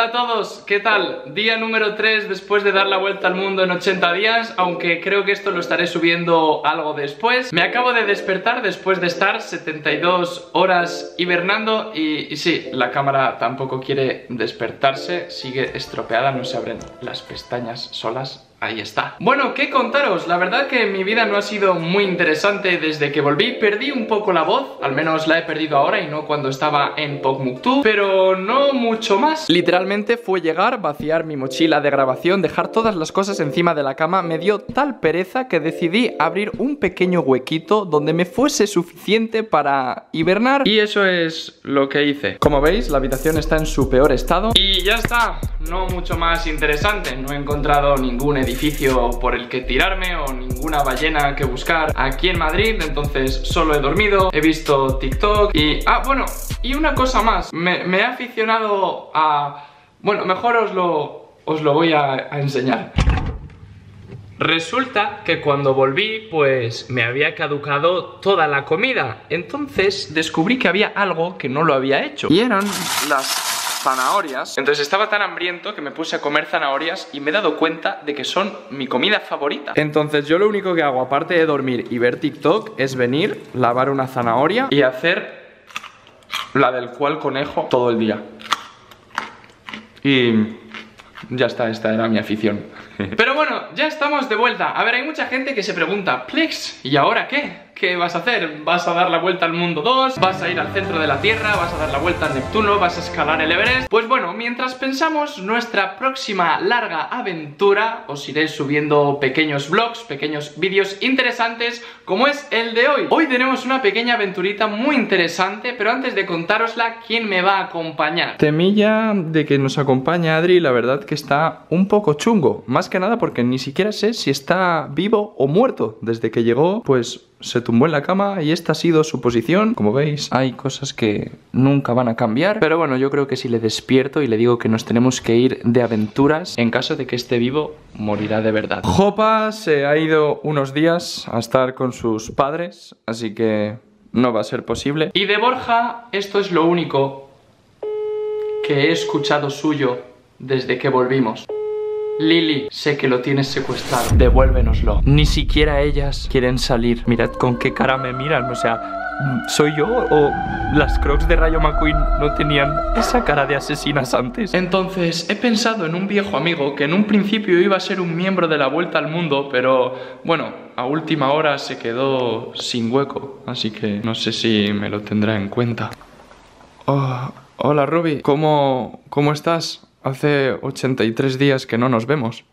Hola a todos, ¿qué tal? Día número 3 después de dar la vuelta al mundo en 80 días, aunque creo que esto lo estaré subiendo algo después. Me acabo de despertar después de estar 72 horas hibernando y, y sí, la cámara tampoco quiere despertarse, sigue estropeada, no se abren las pestañas solas Ahí está. Bueno, ¿qué contaros? La verdad que mi vida no ha sido muy interesante desde que volví. Perdí un poco la voz, al menos la he perdido ahora y no cuando estaba en Pogmuktu, pero no mucho más. Literalmente fue llegar, vaciar mi mochila de grabación, dejar todas las cosas encima de la cama. Me dio tal pereza que decidí abrir un pequeño huequito donde me fuese suficiente para hibernar. Y eso es lo que hice. Como veis, la habitación está en su peor estado. Y ya está, no mucho más interesante. No he encontrado ningún edificio edificio por el que tirarme o ninguna ballena que buscar aquí en Madrid, entonces solo he dormido, he visto TikTok y... Ah, bueno, y una cosa más, me, he aficionado a... Bueno, mejor os lo, os lo voy a, a enseñar. Resulta que cuando volví, pues me había caducado toda la comida. Entonces descubrí que había algo que no lo había hecho. Y eran las zanahorias. Entonces estaba tan hambriento que me puse a comer zanahorias y me he dado cuenta de que son mi comida favorita. Entonces yo lo único que hago, aparte de dormir y ver TikTok, es venir, lavar una zanahoria y hacer la del cual conejo todo el día. Y ya está, esta era mi afición. Pero bueno, ya estamos de vuelta. A ver, hay mucha gente que se pregunta, Plex, ¿y ahora qué? ¿Qué vas a hacer? ¿Vas a dar la vuelta al mundo 2? ¿Vas a ir al centro de la Tierra? ¿Vas a dar la vuelta a Neptuno? ¿Vas a escalar el Everest? Pues bueno, mientras pensamos nuestra próxima larga aventura, os iré subiendo pequeños vlogs, pequeños vídeos interesantes, como es el de hoy. Hoy tenemos una pequeña aventurita muy interesante, pero antes de contárosla, ¿quién me va a acompañar? Temilla de que nos acompaña Adri, la verdad que está un poco chungo. Más que nada porque ni siquiera sé si está vivo o muerto. Desde que llegó, pues se tumbó en la cama y esta ha sido su posición. Como veis, hay cosas que nunca van a cambiar. Pero bueno, yo creo que si le despierto y le digo que nos tenemos que ir de aventuras, en caso de que esté vivo, morirá de verdad. Jopa se ha ido unos días a estar con sus padres, así que no va a ser posible. Y de Borja, esto es lo único que he escuchado suyo desde que volvimos. Lily, sé que lo tienes secuestrado, devuélvenoslo. Ni siquiera ellas quieren salir. Mirad con qué cara me miran, o sea, ¿soy yo o las crocs de Rayo McQueen no tenían esa cara de asesinas antes? Entonces, he pensado en un viejo amigo que en un principio iba a ser un miembro de la Vuelta al Mundo, pero bueno, a última hora se quedó sin hueco, así que no sé si me lo tendrá en cuenta. Oh, hola Ruby, ¿cómo, cómo estás? Hace 83 días que no nos vemos.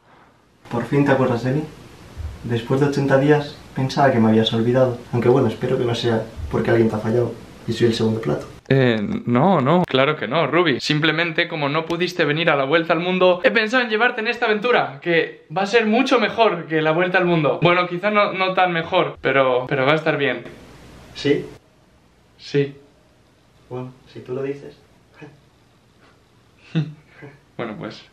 ¿Por fin te acuerdas de mí? Después de 80 días pensaba que me habías olvidado. Aunque bueno, espero que no sea porque alguien te ha fallado y soy el segundo plato. Eh, no, no, claro que no, Ruby. Simplemente como no pudiste venir a la vuelta al mundo, he pensado en llevarte en esta aventura, que va a ser mucho mejor que la vuelta al mundo. Bueno, quizá no, no tan mejor, pero, pero va a estar bien. ¿Sí? Sí. Bueno, si tú lo dices. Bueno, pues...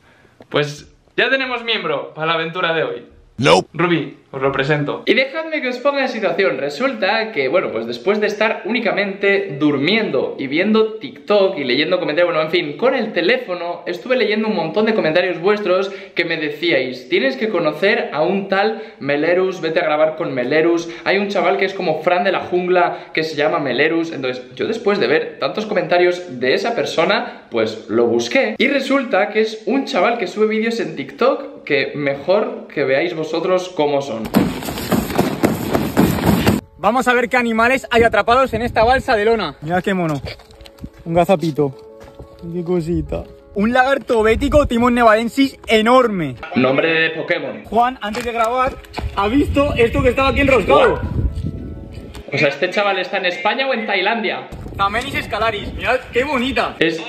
Pues ya tenemos miembro para la aventura de hoy. No. Rubí, os lo presento. Y dejadme que os ponga en situación. Resulta que, bueno, pues después de estar únicamente durmiendo y viendo TikTok y leyendo comentarios, bueno, en fin, con el teléfono, estuve leyendo un montón de comentarios vuestros que me decíais, tienes que conocer a un tal Melerus, vete a grabar con Melerus. Hay un chaval que es como Fran de la jungla que se llama Melerus. Entonces, yo después de ver tantos comentarios de esa persona, pues lo busqué. Y resulta que es un chaval que sube vídeos en TikTok que mejor que veáis vosotros cómo son. Vamos a ver qué animales hay atrapados en esta balsa de lona. Mira qué mono. Un gazapito. Qué cosita. Un lagarto bético Timon nevadensis enorme. Nombre de Pokémon. Juan, antes de grabar, ha visto esto que estaba aquí enroscado. O sea, ¿este chaval está en España o en Tailandia? Tamenis escalaris. Mirad qué bonita. Es...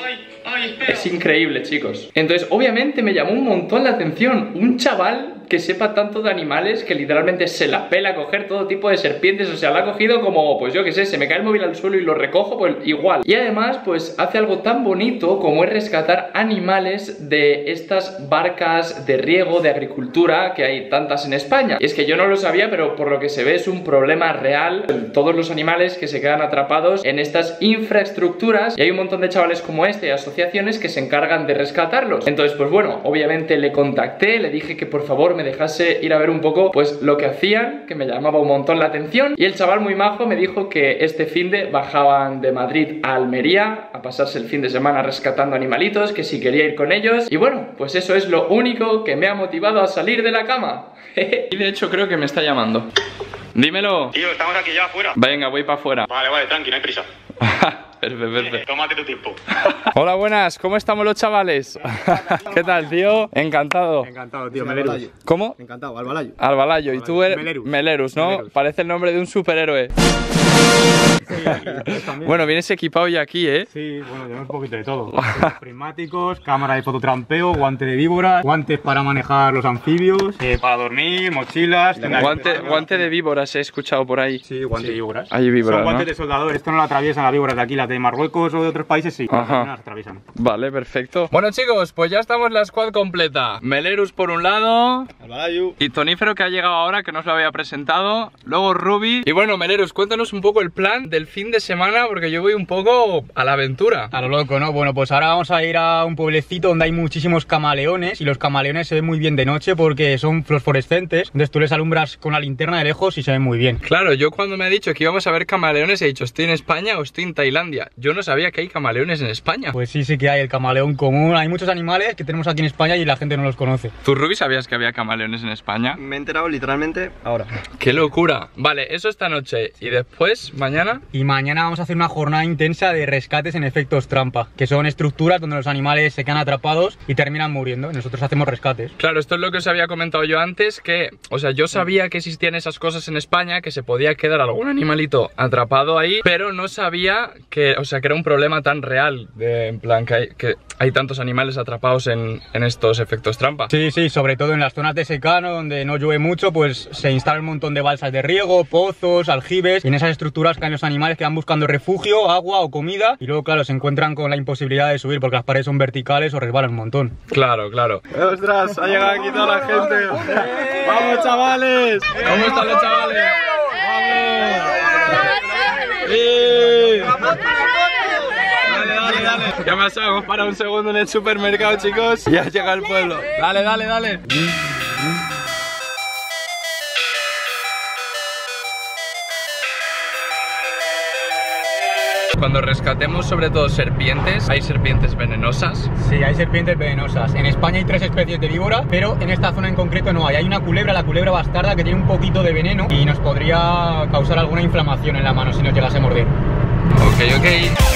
Es increíble, chicos. Entonces, obviamente me llamó un montón la atención un chaval que sepa tanto de animales que literalmente se la pela coger todo tipo de serpientes. O sea, la ha cogido como, pues yo qué sé, se me cae el móvil al suelo y lo recojo, pues igual. Y además, pues hace algo tan bonito como es rescatar animales de estas barcas de riego, de agricultura, que hay tantas en España. Y es que yo no lo sabía, pero por lo que se ve es un problema real. Todos los animales que se quedan atrapados en estas infraestructuras y hay un montón de chavales como este y asociaciones que se encargan de rescatarlos. Entonces, pues bueno, obviamente le contacté, le dije que por favor me dejase ir a ver un poco pues lo que hacían, que me llamaba un montón la atención y el chaval muy majo me dijo que este fin de bajaban de Madrid a Almería a pasarse el fin de semana rescatando animalitos, que si quería ir con ellos y bueno, pues eso es lo único que me ha motivado a salir de la cama. y de hecho creo que me está llamando. Dímelo. Tío, estamos aquí ya afuera. Venga, voy para afuera. Vale, vale, tranqui, no hay prisa. perfecto, perfecto. Tómate tu tiempo. Hola, buenas, ¿cómo estamos los chavales? ¿Qué tal, tío? Encantado. Encantado, tío, Melerus. ¿Cómo? Encantado, Albalayo. Albalayo. ¿Y tú eres? Melerus. Melerus, ¿no? Melerus. Parece el nombre de un superhéroe. Bueno, vienes equipado ya aquí, ¿eh? Sí, bueno, tenemos un poquito de todo. Prismáticos, cámara de fototrampeo, guante de víbora, guantes para manejar los anfibios, eh, para dormir, mochilas. de Guante, guante de víboras he escuchado por ahí. Sí, guante de víboras. Hay víboras, Son guantes ¿no? de soldador. Esto no lo atraviesan las víboras de aquí, las de Marruecos o de otros países, sí. Ajá. No las atraviesan. Vale, perfecto. Bueno, chicos, pues ya estamos la squad completa. Melerus por un lado. Y Tonífero que ha llegado ahora, que no os lo había presentado. Luego Ruby. Y bueno, Melerus, cuéntanos un poco el plan del fin de semana, porque yo voy un poco a la aventura. A lo loco, ¿no? Bueno, pues ahora vamos a ir a un pueblecito donde hay muchísimos camaleones y los camaleones se ven muy bien de noche porque son fluorescentes. Entonces tú les alumbras con la linterna de lejos y se ven muy bien. Claro, yo cuando me ha dicho que íbamos a ver camaleones he dicho, ¿estoy en España o estoy en Tailandia? Yo no sabía que hay camaleones en España. Pues sí, sí que hay el camaleón común. Hay muchos animales que tenemos aquí en España y la gente no los conoce. ¿Tú, Ruby, sabías que había camaleones en España? Me he enterado literalmente ahora. ¡Qué locura! Vale, eso esta noche. ¿Y después, mañana? Y mañana vamos a hacer una jornada intensa de rescates en efectos trampa, que son estructuras donde los animales se quedan atrapados y terminan muriendo. Y nosotros hacemos rescates. Claro, esto es lo que os había comentado yo antes, que, o sea, yo sabía que existían esas cosas en España, que se podía quedar algún animalito atrapado ahí, pero no sabía que, o sea, que era un problema tan real, de, en plan, que hay, que hay tantos animales atrapados en, en estos efectos trampa. Sí, sí, sobre todo en las zonas de secano donde no llueve mucho, pues se instalan un montón de balsas de riego, pozos, aljibes, y en esas estructuras caen los animales que van buscando refugio, agua o comida, y luego, claro, se encuentran con la imposibilidad de subir porque las paredes son verticales o resbalan un montón. Claro, claro. ¡Ostras! Ha llegado aquí toda la gente. ¡Vamos, chavales! ¿Cómo están los chavales? ¡Eh! Dale, dale. Ya me hemos parado un segundo en el supermercado, chicos. Ya llega el pueblo. Dale, dale, dale. Cuando rescatemos sobre todo serpientes, hay serpientes venenosas. Sí, hay serpientes venenosas. En España hay tres especies de víbora, pero en esta zona en concreto no hay. Hay una culebra, la culebra bastarda, que tiene un poquito de veneno y nos podría causar alguna inflamación en la mano si nos llegase a morder. Ok, ok.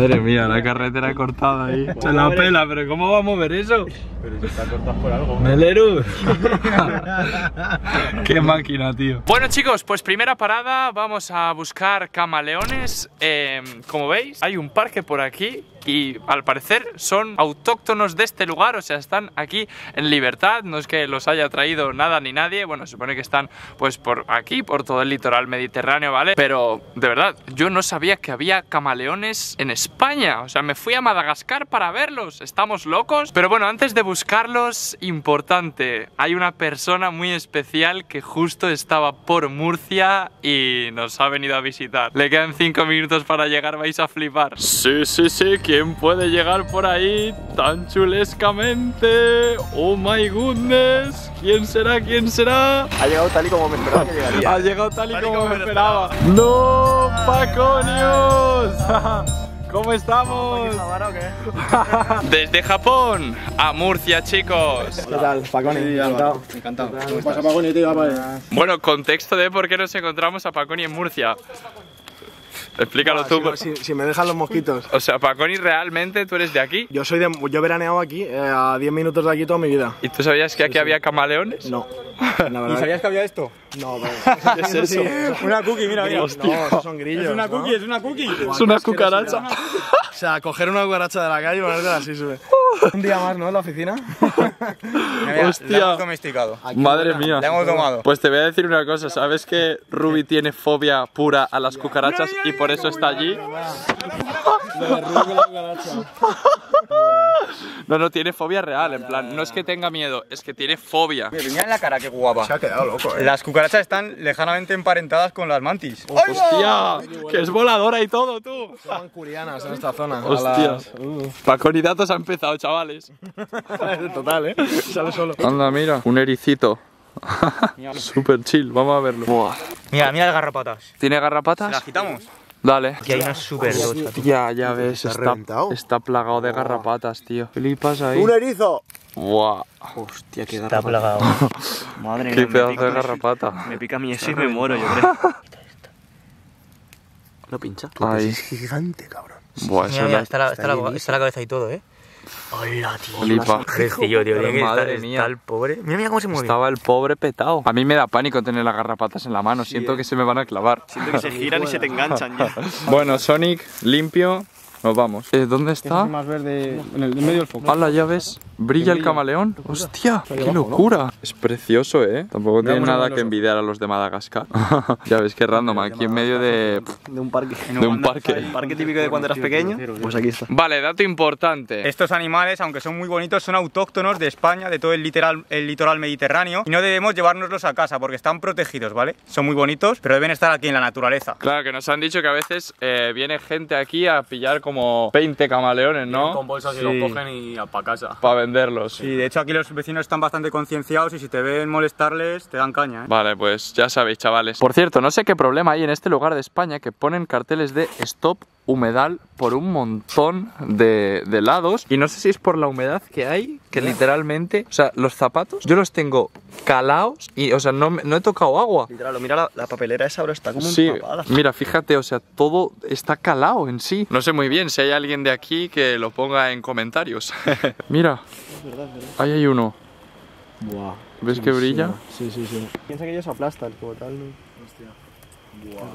Madre mía, la carretera cortada ahí. Se la pela, pero ¿cómo va a mover eso? Pero si está cortado por algo. Melerus. Qué máquina, tío. Bueno, chicos, pues primera parada, vamos a buscar camaleones. Eh, como veis, hay un parque por aquí y al parecer son autóctonos de este lugar, o sea, están aquí en libertad, no es que los haya traído nada ni nadie, bueno, se supone que están pues por aquí, por todo el litoral mediterráneo, ¿vale? Pero de verdad, yo no sabía que había camaleones en España, o sea, me fui a Madagascar para verlos, ¿estamos locos? Pero bueno, antes de buscarlos, importante, hay una persona muy especial que justo estaba por Murcia y nos ha venido a visitar. Le quedan 5 minutos para llegar, vais a flipar. Sí, sí, sí, ¿quién puede llegar por ahí tan chulescamente? Oh my goodness, ¿quién será? ¿Quién será? Ha llegado tal y como me esperaba que llegaría. Ha llegado tal y como me esperaba. ¡No, Paconios! ¿Cómo estamos? Desde Japón a Murcia, chicos. ¿Qué tal, Paconi? encantado. Encantado. ¿Cómo pasa, Paconi, tío? Bueno, contexto de por qué nos encontramos a Paconi en Murcia. Explícalo tú. Ah, Si, si me dejan los mosquitos. O sea, Paconi, realmente tú eres de aquí. Yo soy de, yo he veraneado aquí, eh, a 10 minutos de aquí toda mi vida. ¿Y tú sabías que aquí había camaleones? No. La ¿Y sabías que había esto? No, pero. ¿Qué es eso? Una cookie, mira, mira. No, esos son grillos. Es una ¿no? cookie, es una cookie. Es una cucaracha. sea, coger una cucaracha de la calle y ponértela así, sube. Un día más, ¿no? En la oficina. Hostia. La hemos domesticado. Madre mía. La hemos tomado. Pues te voy a decir una cosa, ¿sabes que Ruby tiene fobia pura a las cucarachas y por eso está allí? No, no, tiene fobia real, en plan, no es que tenga miedo, es que tiene fobia. Mira en la cara, qué guapa. Se ha quedado loco, eh. Las cucarachas están lejanamente emparentadas con las mantis. ¡Hostia! Que es voladora y todo, tú. Son curianas en esta zona. Hostia. Las- Uh, Paco y Datos ha empezado, chavales. Total, eh. Sale solo. Anda, mira, un ericito. Super chill, vamos a verlo. Buah. Mira, mira las garrapatas. ¿Tiene ¿Se las garrapatas? quitamos? Dale. Aquí hay una super tocha. Ya, ya ves, está, reventado. está plagado de garrapatas, tío. Flipas ahí. erizo! Buah, Hostia, qué Está plagado. Madre qué mía, me pedazo pica, de mi- garrapata. me pica mi eso y me muero, yo creo. ¿Lo pincha? Ahí. gigante, cabrón. Buah, Mira, mira, está la, está, la, está la cabeza y todo, ¿eh? Hola, tío. flipa. Recillo, tío. Tiene que madre estar- mía. está el pobre. Mira, mira cómo se mueve. Estaba el pobre petado. A mí me da pánico tener las garrapatas en la mano. Siento que se me van a clavar. Siento que se giran y se te enganchan ya. Bueno, Sonic, limpio. Nos vamos. Eh, ¿Dónde está? más verde en el medio del foco. ¡Hala, ya ves! ¿Brilla el camaleón? ¡Hostia! ¡Qué locura! Es precioso, ¿eh? Tampoco tiene nada que envidiar a los de Madagascar. ya ves qué random, aquí en medio de... De un parque. de un parque. El parque típico de cuando eras pequeño. Pues aquí está. Vale, dato importante. Estos animales, aunque son muy bonitos, son autóctonos de España, de todo el, literal, el litoral mediterráneo, y no debemos llevárnoslos a casa porque están protegidos, ¿vale? Son muy bonitos, pero deben estar aquí en la naturaleza. Claro, que nos han dicho que a veces eh, viene gente aquí a pillar como 20 camaleones, ¿no? bolsas y los cogen y a pa' casa. Para venderlos. Y de hecho aquí los vecinos están bastante concienciados y si te ven molestarles, te dan caña, ¿eh? Vale, pues ya sabéis, chavales. Por cierto, no sé qué problema hay en este lugar de España que ponen carteles de stop humedal por un montón de, de lados. Y no sé si es por la humedad que hay, que literalmente, o sea, los zapatos, yo los tengo calaos y, o sea, no, no he tocado agua. Literal, mira la, la papelera esa ahora está como Sí, empapada. mira, fíjate, o sea, todo está calado en sí. No sé muy bien si hay alguien de aquí que lo ponga en comentarios. mira, ahí hay uno. Buah. ¿Ves que brilla? Sí, sí, sí. Piensa que ellos aplastan, como tal, ¿no?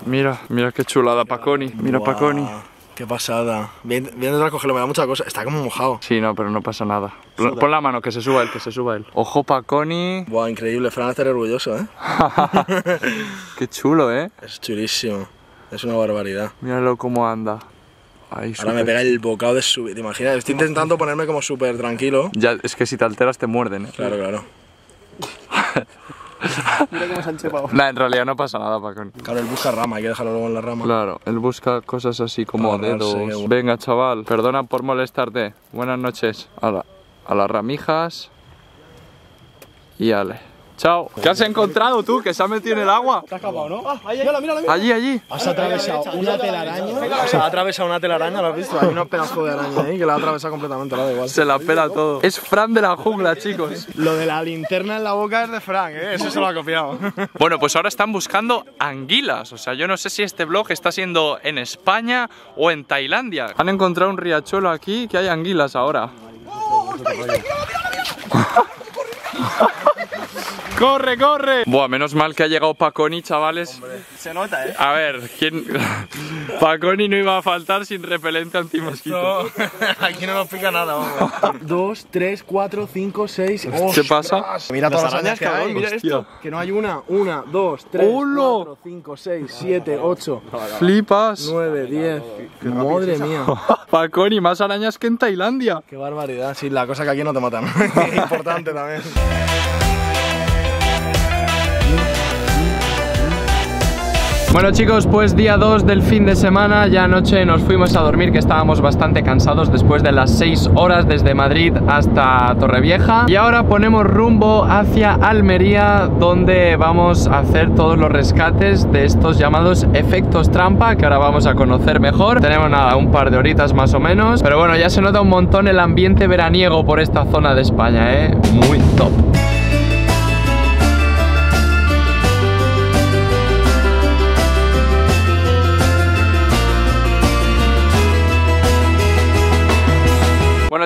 Mira, mira qué chulada, Paconi. Mira, Buah, Paconi. Qué pasada. Bien, bien detrás cogerlo, me da mucha cosa. Está como mojado. Sí, no, pero no pasa nada. Pon pon la mano, que se suba él, que se suba él. Ojo, Paconi. Buah, increíble. Fran estar orgulloso, ¿eh? Qué chulo, ¿eh? Es chulísimo. Es una barbaridad. Míralo cómo anda. Ahí, Ahora me pega el bocado de subir. ¿Te imaginas? Estoy intentando ponerme como súper tranquilo. Ya, es que si te alteras te muerden, ¿eh? Claro, claro. Mira cómo se han chepado. Nah, en realidad no pasa nada, Paconi. Claro, él busca rama, hay que dejarlo luego en la rama. Claro, él busca cosas así como dedos. bueno. Venga, chaval, perdona por molestarte. Buenas noches. A, la- a las ramijas. Y ale. Chao. ¿Qué has encontrado tú? Que se ha metido en el agua. Te has escapado, ¿no? Ah, ahí, mírala, mírala, Allí, allí. Has atravesado una telaraña. O sea, ha atravesado una telaraña, ¿lo has visto? Hay unos pedazos de araña ahí que la ha atravesado completamente, la da igual. Se la pela todo. Es Fran de la jungla, chicos. Lo de la linterna en la boca es de Frank, ¿eh? Eso se lo ha copiado. Bueno, pues ahora están buscando anguilas. O sea, yo no sé si este blog está siendo en España o en Tailandia. Han encontrado un riachuelo aquí que hay anguilas ahora. ¡Corre, corre! Buah, menos mal que ha llegado Paconi, chavales. Se nota, ¿eh? A ver, ¿quién...? Paconi no iba a faltar sin repelente antimosquito. Aquí no nos pica nada, vamos. Dos, tres, cuatro, cinco, seis. ¿Qué pasa? Mira todas Las arañas que hay. hay. Mira esto. Que no hay una. Una, dos, tres, cuatro, cinco, seis, siete, ocho, Flipas. nueve, diez. Madre mía. Paconi, más arañas que en Tailandia. Qué barbaridad. Sí, la cosa que aquí no te matan. Importante también. Bueno chicos, pues día 2 del fin de semana, ya anoche nos fuimos a dormir que estábamos bastante cansados después de las 6 horas desde Madrid hasta Torrevieja y ahora ponemos rumbo hacia Almería donde vamos a hacer todos los rescates de estos llamados efectos trampa que ahora vamos a conocer mejor. Tenemos nada, un par de horitas más o menos, pero bueno, ya se nota un montón el ambiente veraniego por esta zona de España, ¿eh? Muy top.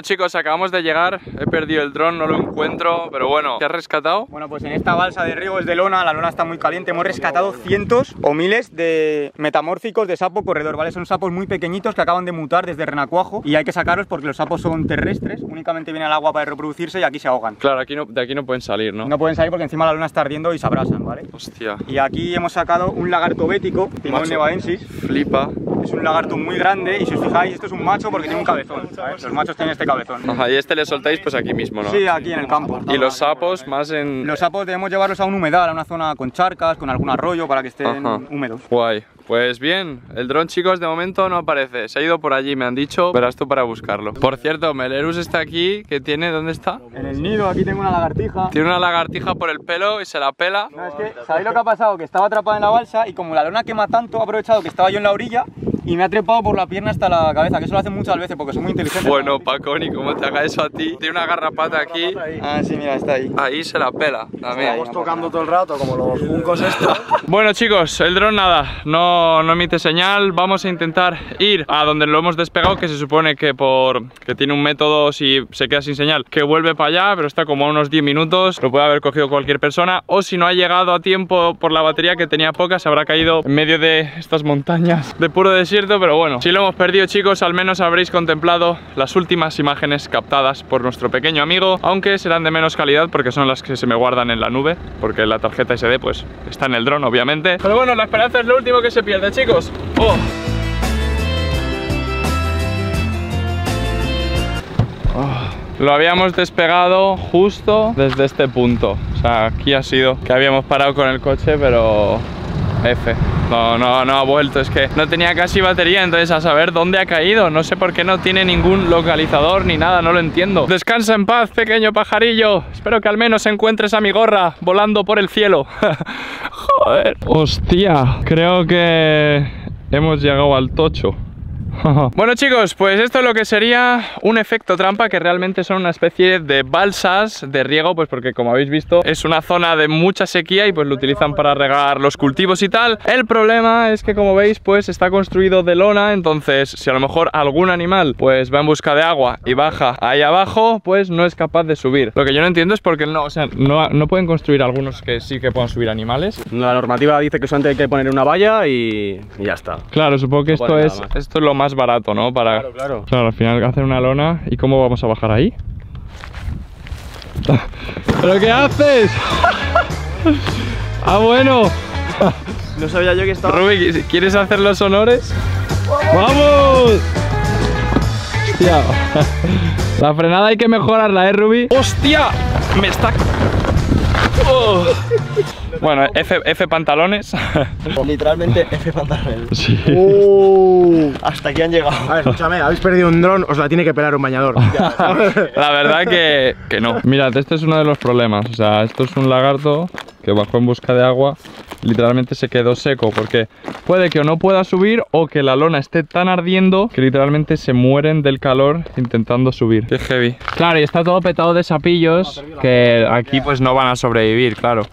Chicos, acabamos de llegar. He perdido el dron, no lo encuentro. Pero bueno, ¿qué has rescatado? Bueno, pues en esta balsa de riego es de lona, la lona está muy caliente. Hemos rescatado cientos o miles de metamórficos de sapo corredor, ¿vale? Son sapos muy pequeñitos que acaban de mutar desde Renacuajo y hay que sacarlos porque los sapos son terrestres, únicamente vienen al agua para reproducirse y aquí se ahogan. Claro, aquí no, de aquí no pueden salir, ¿no? No pueden salir porque encima la luna está ardiendo y se abrasan, ¿vale? Hostia, Y aquí hemos sacado un lagarto bético, Timón nevadensis. flipa. Es un lagarto muy grande y si os fijáis, esto es un macho porque tiene un cabezón, ¿sabes? Los machos tienen este cabezón. Ajá, y este le soltáis pues aquí mismo, ¿no? Sí, aquí en el campo. Y los sapos más en... Los sapos debemos llevarlos a un humedal, a una zona con charcas, con algún arroyo para que estén Ajá. húmedos. Guay. Pues bien, el dron chicos de momento no aparece. Se ha ido por allí, me han dicho. Verás tú para buscarlo. Por cierto, Melerus está aquí. que tiene? ¿Dónde está? En el nido aquí tengo una lagartija. Tiene una lagartija por el pelo y se la pela. No, es que, ¿sabéis lo que ha pasado? Que estaba atrapada en la balsa y como la lona quema tanto, he aprovechado que estaba yo en la orilla y me ha trepado por la pierna hasta la cabeza, que eso lo hacen muchas veces porque son muy inteligentes. Bueno, Paconi, ¿cómo te haga eso a ti? Tiene una garrapata aquí. Ah, sí, mira, está ahí. Ahí se la pela también. Estamos tocando todo el rato, como los juncos estos. Bueno chicos, el dron nada, no, no emite señal, vamos a intentar ir a donde lo hemos despegado, que se supone que por que tiene un método si se queda sin señal, que vuelve para allá, pero está como a unos 10 minutos, lo puede haber cogido cualquier persona, o si no ha llegado a tiempo por la batería que tenía poca, se habrá caído en medio de estas montañas de puro desierto, pero bueno, si lo hemos perdido chicos, al menos habréis contemplado las últimas imágenes captadas por nuestro pequeño amigo, aunque serán de menos calidad porque son las que se me guardan en la nube, porque la tarjeta SD pues está en el dron obviamente. Pero bueno, la esperanza es lo último que se pierde chicos. Oh. Oh. Lo habíamos despegado justo desde este punto. O sea, aquí ha sido que habíamos parado con el coche, pero F. No, no, no ha vuelto. Es que no tenía casi batería, entonces a saber dónde ha caído. No sé por qué no tiene ningún localizador ni nada, no lo entiendo. Descansa en paz, pequeño pajarillo. Espero que al menos encuentres a mi gorra volando por el cielo. Joder. Hostia, creo que hemos llegado al tocho. bueno chicos, pues esto es lo que sería un efecto trampa que realmente son una especie de balsas de riego, pues porque como habéis visto es una zona de mucha sequía y pues lo utilizan para regar los cultivos y tal. El problema es que como veis pues está construido de lona, entonces si a lo mejor algún animal pues va en busca de agua y baja ahí abajo, pues no es capaz de subir. Lo que yo no entiendo es porque no, o sea, no, no pueden construir algunos que sí que puedan subir animales. La normativa dice que solamente hay que poner una valla y, y ya está. Claro, supongo que No esto es, esto es lo más barato, ¿no? Para, Claro, claro. Claro, al final hacer una lona. ¿Y cómo vamos a bajar ahí? ¿Pero qué haces? ah, bueno. No sabía yo que estaba... Rubi, ¿quieres hacer los honores? ¡Vamos! Hostia. La frenada hay que mejorarla, ¿eh, Rubi? ¡Hostia! Me está... Oh. Bueno, F, F pantalones. Literalmente F pantalones. sí. Uh, hasta aquí han llegado. A ver, escúchame, habéis perdido un dron, os la tiene que pelar un bañador. La verdad que, que no. Mirad, este es uno de los problemas. O sea, esto es un lagarto que bajó en busca de agua. Literalmente se quedó seco porque puede que o no pueda subir o que la lona esté tan ardiendo que literalmente se mueren del calor intentando subir. Qué heavy. Claro, y está todo petado de sapillos que aquí pues no van a sobrevivir, claro.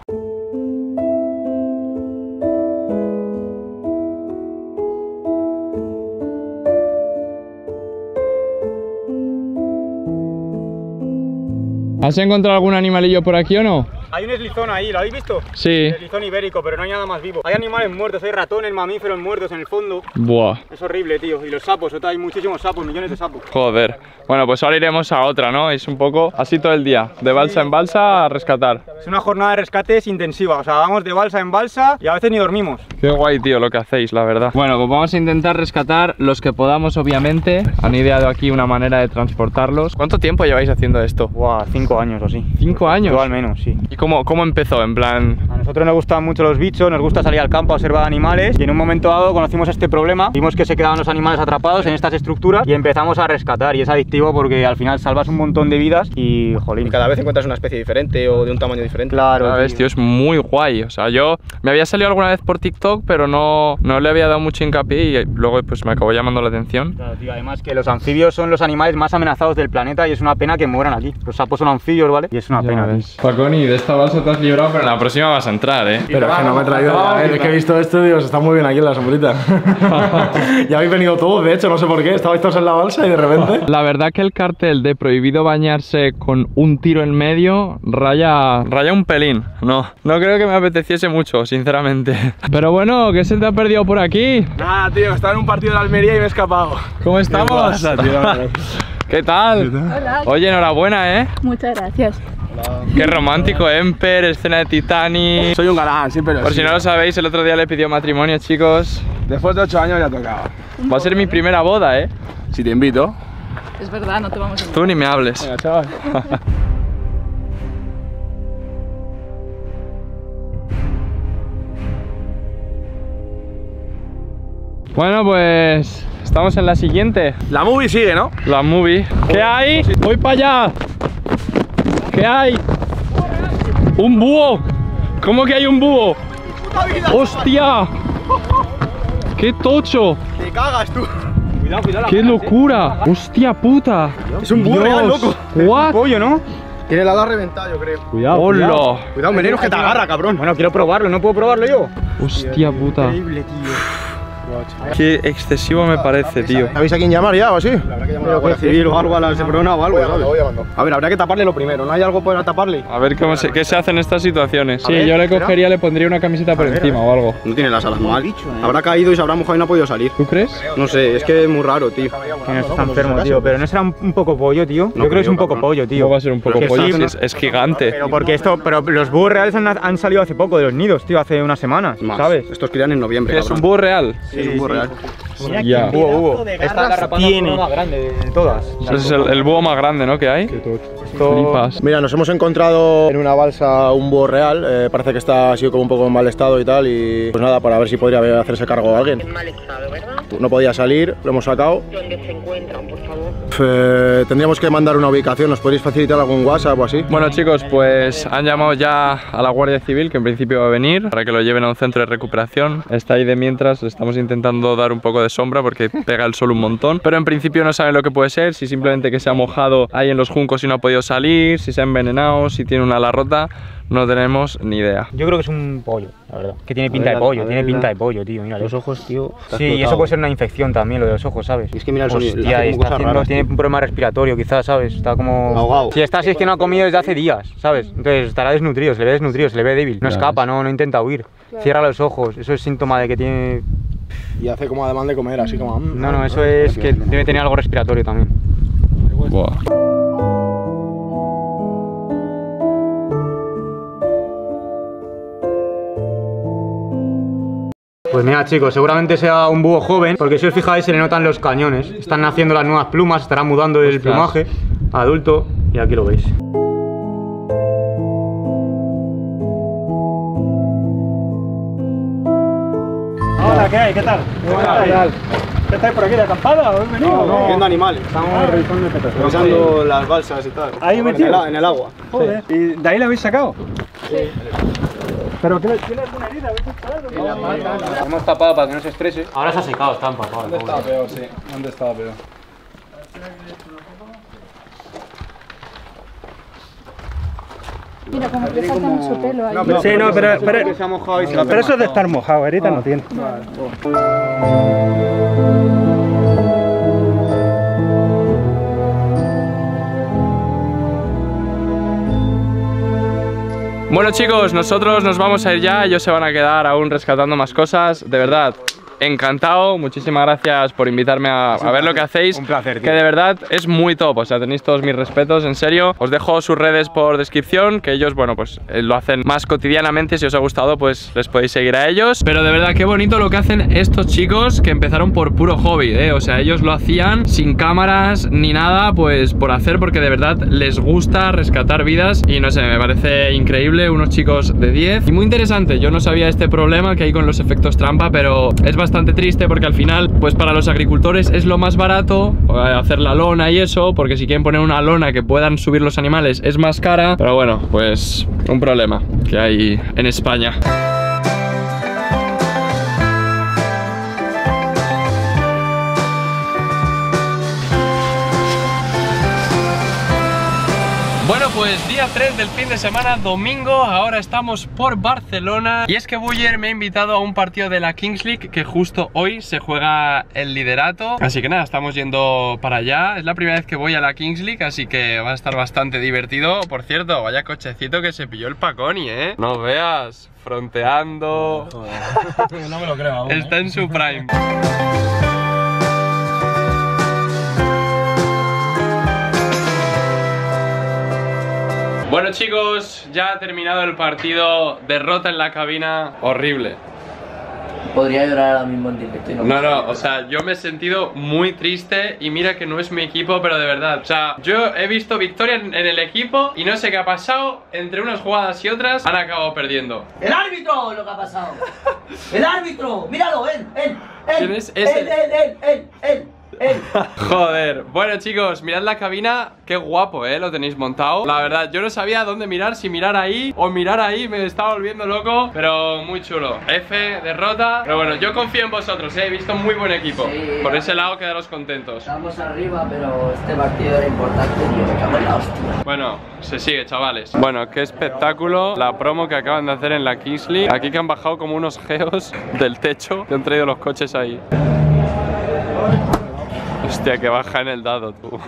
¿Has encontrado algún animalillo por aquí o no? Hay un eslizón ahí, ¿lo habéis visto? Sí. Eslizón ibérico, pero no hay nada más vivo. Hay animales muertos, hay ratones, mamíferos muertos en el fondo. Buah. Es horrible, tío. Y los sapos, otra, hay muchísimos sapos, millones de sapos. Joder. Bueno, pues ahora iremos a otra, ¿no? Es un poco así todo el día, de balsa en balsa a rescatar. Es una jornada de rescates intensiva, o sea, vamos de balsa en balsa y a veces ni dormimos. Qué guay, tío, lo que hacéis, la verdad. Bueno, pues vamos a intentar rescatar los que podamos, obviamente. Han ideado aquí una manera de transportarlos. ¿Cuánto tiempo lleváis haciendo esto? Buah, cinco años o así. ¿Cinco años? Yo al menos, sí. ¿Y cómo, cómo empezó? En plan... A nosotros nos gustan mucho los bichos, nos gusta salir al campo a observar animales y en un momento dado conocimos este problema, vimos que se quedaban los animales atrapados en estas estructuras y empezamos a rescatar y es adictivo porque al final salvas un montón de vidas y jolín. Y cada vez encuentras una especie diferente o de un tamaño diferente. Claro, ¿Sabes, tío. tío? Es muy guay. O sea, yo me había salido alguna vez por TikTok, pero no, no le había dado mucho hincapié y luego pues me acabó llamando la atención. Claro, tío, además que los anfibios son los animales más amenazados del planeta y es una pena que mueran aquí. Los sapos son anfibios, ¿vale? Y es una Ya pena. Faconi, de esta balsa te has librado, pero en la próxima vas a entrar, ¿eh? Pero es que no me he traído ya, ¿eh? Es que he visto esto y digo, se está muy bien aquí en la sombrita. ya habéis venido todos, de hecho, no sé por qué. Estabais todos en la balsa y de repente. La verdad que el cartel de prohibido bañarse con un tiro en medio raya, raya un pelín. No, no creo que me apeteciese mucho, sinceramente. Pero bueno, ¿qué se te ha perdido por aquí? Nada, tío, estaba en un partido de Almería y me he escapado. ¿Cómo estamos? ¿Qué tal? Hola. Oye, enhorabuena, ¿eh? Muchas gracias. Qué romántico, Emper, escena de Titanic. Soy un galán, sí, pero Por si no lo sabéis, el otro día le pidió matrimonio, chicos. Después de 8 años ya tocaba. Va a ser mi primera boda, ¿eh? Si te invito. Es verdad, no te vamos a Tú ni me hables. Venga, chaval. Bueno, pues estamos en la siguiente. La movie sigue, ¿no? La movie. ¿Qué hay? Voy para allá. ¿Qué hay? Un búho. ¿Cómo que hay un búho? ¡Hostia! ¡Qué tocho! Te cagas tú. Cuidado, cuidado. ¡Qué locura! ¡Hostia puta! Es un búho real, loco. What? Pollo, ¿no? Tiene la ala reventada, yo creo. Cuidado. ¡Hola! Cuidado, meneros que te agarra, cabrón. Bueno, quiero probarlo, ¿no puedo probarlo yo? ¡Hostia puta! Qué excesivo me parece, tío. ¿Sabéis a quién llamar ya o así? Pero Guardia Civil o algo a la Seprona o algo, ¿sabes? A ver, habrá que taparle lo primero. ¿No hay algo para taparle? A ver cómo se, qué se hace en estas situaciones. Sí, yo le cogería, le pondría una camiseta por encima o algo. No tiene las alas mal. Habrá caído y se habrá mojado y no ha podido salir. ¿Tú crees? No sé, es que es muy raro, tío. Que está enfermo, tío. Pero no será un, un poco pollo, tío. Yo creo que es un poco pollo, tío. ¿Cómo va a ser un poco Que pollo? es, gigante. Pero porque esto, pero los búhos reales han, salido hace poco de los nidos, tío, hace unas semanas. ¿sabes? Estos crían en noviembre. ¿Qué es un búho real? Sí, es un búho real. Ya. Búho, búho. Esta garrapata es la más grande de todas. Ese es el, el búho más grande, ¿no? Que hay. Flipas. Mira, nos hemos encontrado en una balsa un búho real. eh, parece que está así como un poco en mal estado y tal. Y pues nada, para ver si podría hacerse cargo de alguien. mal estado, ¿verdad? No podía salir, lo hemos sacado. ¿Dónde se encuentran, por favor? Tendríamos que mandar una ubicación. ¿Nos podéis facilitar algún WhatsApp o así? Bueno chicos, pues han llamado ya a la Guardia Civil, que en principio va a venir, para que lo lleven a un centro de recuperación. Está ahí de mientras, estamos intentando dar un poco de sombra porque pega el sol un montón. Pero en principio no saben lo que puede ser, si simplemente que se ha mojado ahí en los juncos y no ha podido salir, si se ha envenenado, si tiene una ala rota, no tenemos ni idea. Yo creo que es un pollo, la verdad. Que tiene pinta de pollo, tiene pinta de pollo, tío. Mira, Los ojos, tío. Sí, y eso puede ser una infección también, lo de los ojos, ¿sabes? Es que mira el sonido, Hostia, está haciendo- raras, tiene un problema respiratorio, quizás, ¿sabes? Está como. Ahogado. Si está así es que no ha comido desde hace días, ¿sabes? Entonces estará desnutrido, se le ve desnutrido, se le ve débil. No escapa, no, no intenta huir. Cierra los ojos, eso es síntoma de que tiene. Y hace como además de comer, así como. mm, No, no, eso es que debe tener algo respiratorio también. Buah. Pues mira chicos, seguramente sea un búho joven, porque si os fijáis se le notan los cañones. Están naciendo las nuevas plumas, estará mudando el Ostras. plumaje adulto y aquí lo veis. Hola, ¿qué hay? ¿Qué tal? ¿Qué tal? ¿Qué estáis por aquí de acampada? ¿Habéis venido? Viendo animales. Estamos revisando el Revisando las balsas y tal. Ahí en, el, metido. en el agua. Joder. ¿Y de ahí la habéis sacado? Sí. ¿Pero tiene, tiene alguna herida? Hemos tapado para que no se estrese. Ahora se ha secado, está empapado. el pobre. peor? Sí, ¿dónde estaba peor? Mira, como que falta mucho pelo ahí. Sí, no, pero, pero, Se ha mojado y se pero eso es de estar mojado, herida no tiene. Bueno chicos, nosotros nos vamos a ir ya, ellos se van a quedar aún rescatando más cosas, de verdad. Encantado, muchísimas gracias por invitarme a, a ver lo que hacéis. Un placer, tío. Que de verdad es muy top, o sea, tenéis todos mis respetos, en serio. Os dejo sus redes por descripción, que ellos, bueno, pues eh, lo hacen más cotidianamente. Si os ha gustado, pues les podéis seguir a ellos. Pero de verdad, qué bonito lo que hacen estos chicos que empezaron por puro hobby, ¿eh? O sea, ellos lo hacían sin cámaras ni nada, pues por hacer, porque de verdad les gusta rescatar vidas. Y no sé, me parece increíble, unos chicos de 10. Y muy interesante, yo no sabía este problema que hay con los efectos trampa, pero es bastante triste porque al final, pues para los agricultores es lo más barato eh, hacer la lona y eso, porque si quieren poner una lona que puedan subir los animales es más cara. Pero bueno, pues un problema que hay en España. Pues día 3 del fin de semana, domingo, ahora estamos por Barcelona. Y es que Buller me ha invitado a un partido de la Kings League que justo hoy se juega el liderato. Así que nada, estamos yendo para allá, es la primera vez que voy a la Kings League, así que va a estar bastante divertido. Por cierto, vaya cochecito que se pilló el Paconi, eh No veas, fronteando. No me lo creo aún. ¿eh? Está en su prime Bueno chicos, ya ha terminado el partido, derrota en la cabina, horrible. Podría llorar ahora mismo en directo y no No, no, o sea, yo me he sentido muy triste y mira que no es mi equipo, pero de verdad, o sea, yo he visto victoria en, en el equipo y no sé qué ha pasado, entre unas jugadas y otras han acabado perdiendo. ¡El árbitro! Lo que ha pasado. ¡El árbitro! ¡Míralo! ¡Él! ¡Él! ¡Él! ¿Quién es ¡Él! ¡Él! ¡Él! ¡Él! ¡Él! Joder, bueno chicos, mirad la cabina, qué guapo, eh, lo tenéis montado La verdad, yo no sabía dónde mirar, si mirar ahí o mirar ahí, me estaba volviendo loco Pero muy chulo, F, derrota Pero bueno, yo confío en vosotros, eh, he visto muy buen equipo Sí. Por ese lado quedaros contentos Estamos arriba, pero este partido era importante, tío. Me cago en la hostia. Bueno, se sigue, chavales. Bueno, qué espectáculo la promo que acaban de hacer en la Kingsley. Aquí que han bajado como unos geos del techo que han traído los coches ahí. Hostia, que baja en el dado, tú.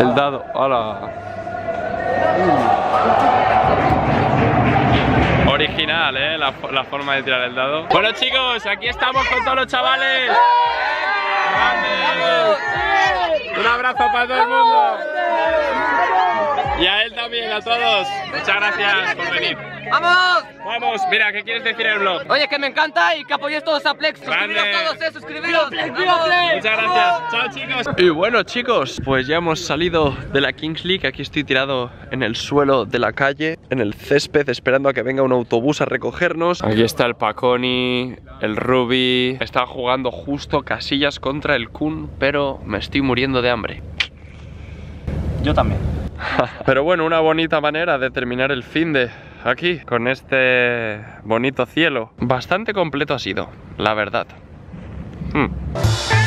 el dado, hola. Original, eh, la, la forma de tirar el dado. Bueno, chicos, aquí estamos con todos los chavales. ¡Grande! Un abrazo para todo el mundo. Y a él también, a todos. Muchas gracias por venir. ¡Vamos! Vamos, mira, ¿qué quieres decir en el blog? Oye, que me encanta y que apoyéis todos a Plex. Grande. Suscribiros todos, eh, suscribiros. ¡Vamos! Muchas gracias. Chao, chicos. Y bueno, chicos, pues ya hemos salido de la Kings League. Aquí estoy tirado en el suelo de la calle, en el césped, esperando a que venga un autobús a recogernos. Aquí está el Paconi, el Ruby. Está jugando justo casillas contra el Kun, pero me estoy muriendo de hambre. Yo también. Pero bueno, una bonita manera de terminar el fin de aquí, con este bonito cielo. Bastante completo ha sido, la verdad. Hmm.